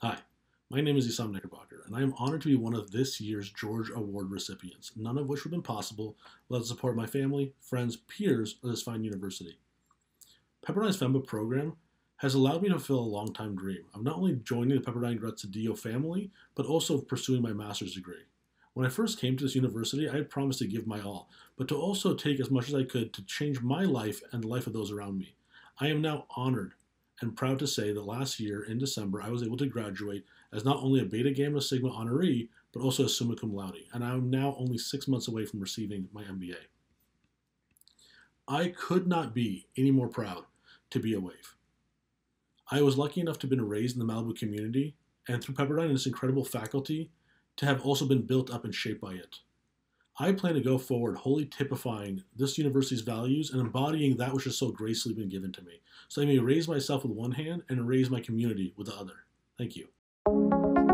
Hi, my name is Issam Knickerbocker, and I am honored to be one of this year's George Award recipients, none of which would have been possible without the support of my family, friends, peers of this fine university. Pepperdine's FEMBA program has allowed me to fulfill a long-time dream of not only joining the Pepperdine Graziadio family, but also of pursuing my master's degree. When I first came to this university, I had promised to give my all, but to also take as much as I could to change my life and the life of those around me. I am now honored and proud to say that last year in December, I was able to graduate as not only a Beta Gamma Sigma honoree, but also a summa cum laude, and I am now only six months away from receiving my MBA. I could not be any more proud to be a wave. I was lucky enough to have been raised in the Malibu community, and through Pepperdine and its incredible faculty, to have also been built up and shaped by it. I plan to go forward wholly typifying this university's values and embodying that which has so gracefully been given to me, so I may raise myself with one hand and raise my community with the other. Thank you.